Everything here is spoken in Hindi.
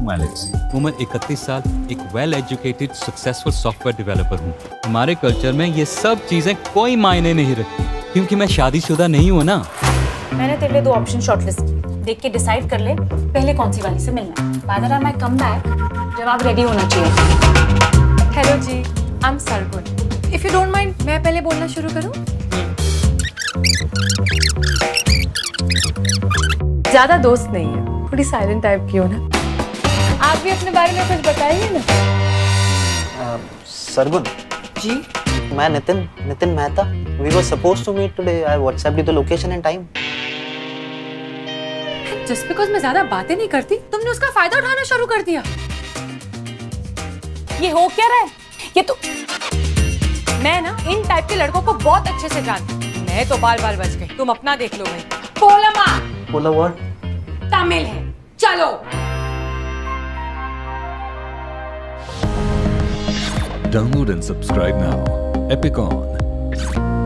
हूँ एलेक्स उम्र 31 साल एक well educated successful software developer हूँ। हमारे कल्चर में ये सब चीज़ें कोई मायने नहीं रखती, क्योंकि मैं शादीशुदा नहीं हूँ ना। मैंने तेरे लिए दो ऑप्शन शॉर्टलिस्ट किए। देख के डिसाइड कर ले, पहले कौन सी वाली से मिलना the time I come back जवाब रेडी होना चाहिए। Hello ji I am Sargun if you don't mind मैं पहले बोलना शुरू करूँ? ज़्यादा दोस्त नहीं है, थोड़ी साइलेंट टाइप की हो ना। आप भी अपने बारे में कुछ बताइए ना? सरगुन। जी। मैं Nitin Nitin Mehta. We were supposed to meet today I WhatsApp you the location and time just because मैं ज़्यादा बातें नहीं करती तुमने उसका फ़ायदा उठाना शुरू कर दिया। ये हो क्या रहा है? ये तो मैं ना इन टाइप के लड़कों को बहुत अच्छे से जानती हूँ। मैं तो बाल बाल बच गई। तुम अपना देख लो भाई। पोलमा बोला व्हाट तमिल है। चलो। Download and subscribe now. Epicon.